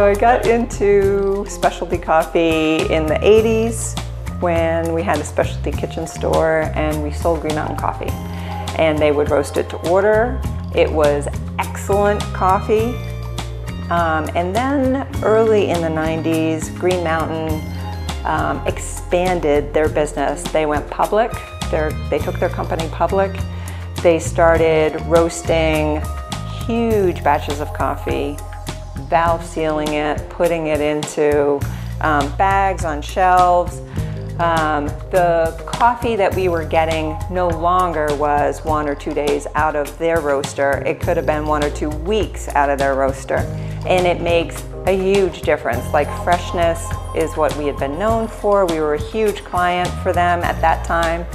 So I got into specialty coffee in the 80s when we had a specialty kitchen store and we sold Green Mountain coffee. And they would roast it to order. It was excellent coffee. Um, and then early in the 90s, Green Mountain um, expanded their business. They went public, They're, they took their company public. They started roasting huge batches of coffee, valve sealing it, putting it into um, bags on shelves. Um, the coffee that we were getting no longer was one or two days out of their roaster. It could have been one or two weeks out of their roaster. And it makes a huge difference. Like freshness is what we had been known for. We were a huge client for them at that time.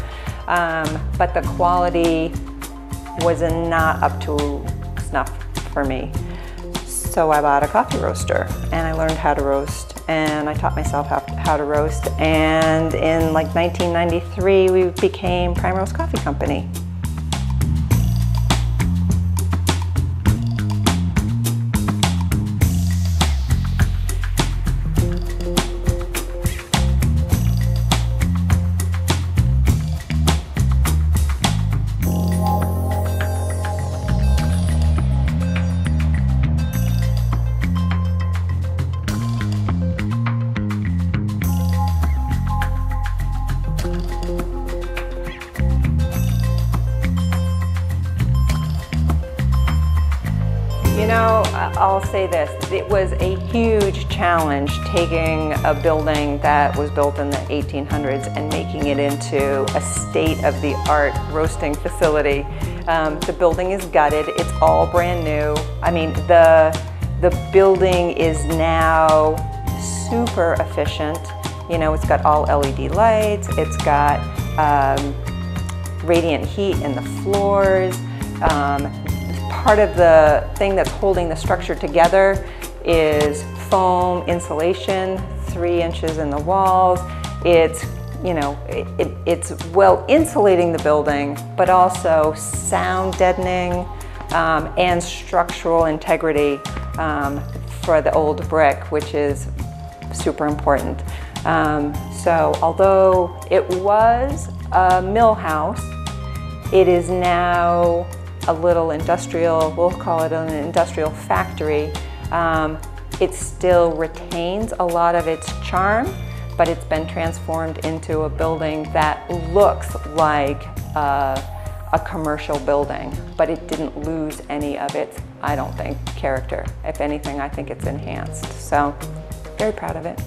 Um, but the quality was not up to snuff for me. So I bought a coffee roaster and I learned how to roast and I taught myself how, how to roast. And in like 1993, we became Prime Roast Coffee Company. Know, I'll say this, it was a huge challenge taking a building that was built in the 1800s and making it into a state-of-the-art roasting facility. Um, the building is gutted, it's all brand new. I mean, the, the building is now super efficient. You know, it's got all LED lights, it's got um, radiant heat in the floors. Um, part of the thing that's holding the structure together is foam insulation, three inches in the walls. It's, you know, it, it, it's well insulating the building, but also sound deadening um, and structural integrity um, for the old brick, which is super important. Um, so although it was a mill house, it is now a little industrial, we'll call it an industrial factory. Um, it still retains a lot of its charm, but it's been transformed into a building that looks like a, a commercial building, but it didn't lose any of its, I don't think, character. If anything, I think it's enhanced. So, very proud of it.